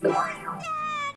Four.